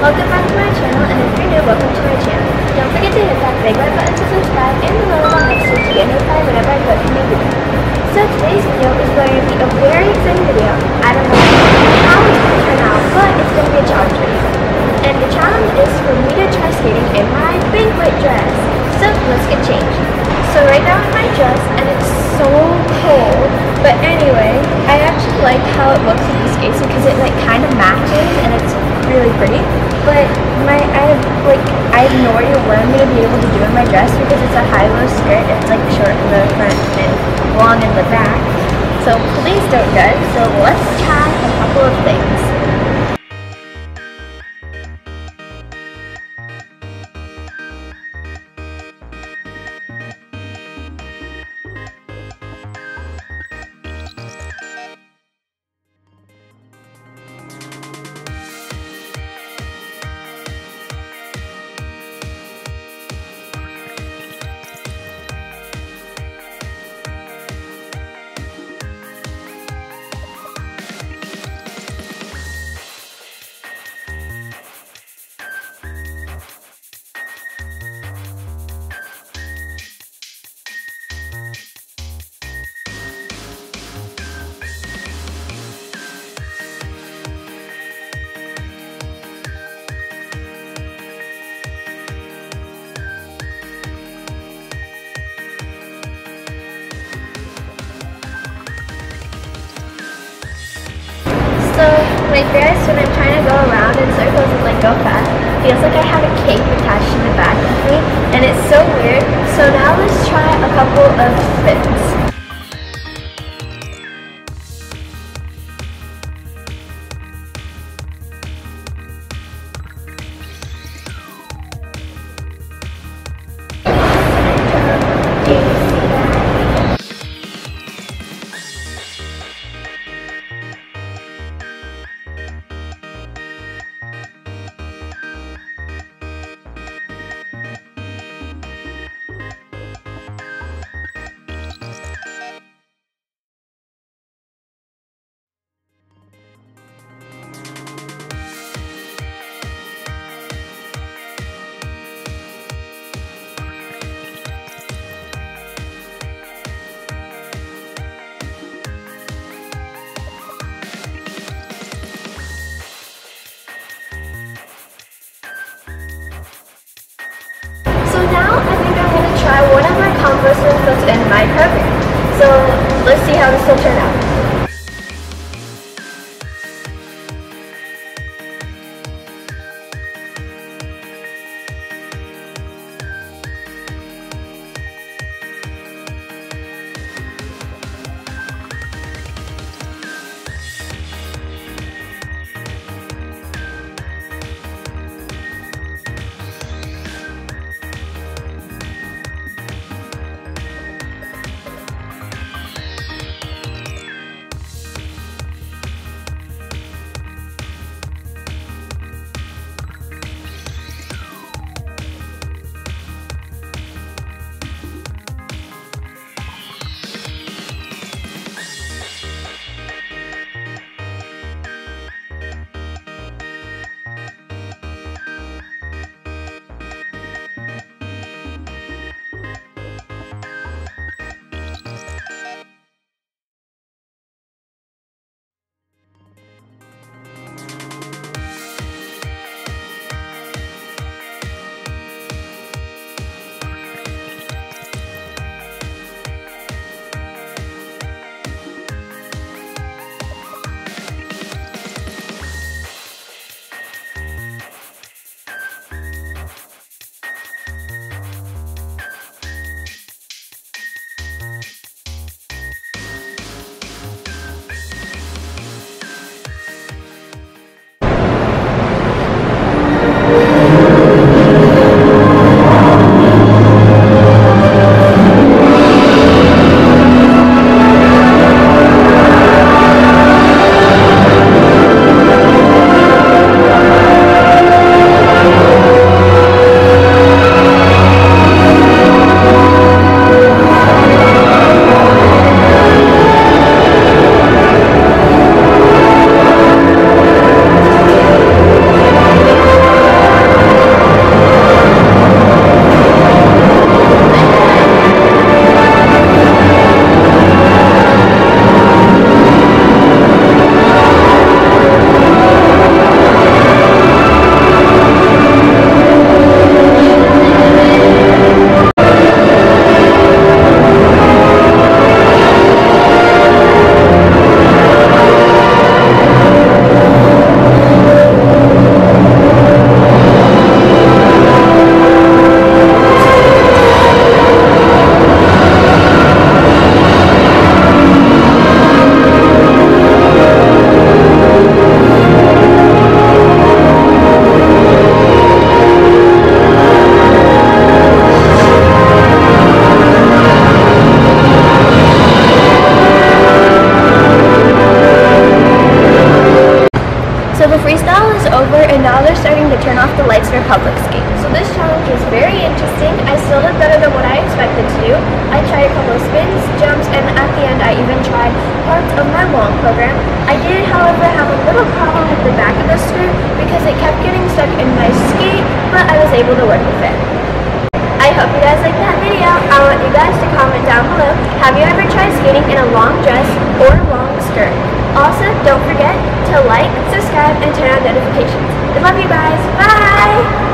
Welcome back to my channel, and if you're new, welcome to my channel. Don't forget to hit that big red button to subscribe and the little one next to get notified whenever I put a new video. So today's video is going to be a very exciting video. I don't know how it's going to turn out, but it's going to be a challenge video. And the challenge is for me to try skating in my banquet dress. So let's get changed. So right now I'm in my dress, and it's so cold. But anyway, I actually like how it looks with the skates because it like kind of matches and it's really pretty. But my I have like I have no idea what I'm gonna be able to do in my dress because it's a high-low skirt. It's like short in the front and long in the back. So please don't judge. So let's try a couple of things. My dress, when I'm trying to go around in circles and like go fast, feels like I have a cape attached to the back of me, and it's so weird. So now let's try a couple of spins. Ones that's in my program. So let's see how this will turn out. The freestyle is over and now they're starting to turn off the lights for public skate. So this challenge is very interesting. I still did better than what I expected to do. I tried a couple of spins, jumps, and at the end I even tried parts of my long program. I did, however, have a little problem with the back of the skirt because it kept getting stuck in my skate, but I was able to work with it. I hope you guys liked that video. I want you guys to comment down below. Have you ever tried skating in a long dress or long skirt? Also, don't forget to like, and turn on notifications. I love you guys. Bye!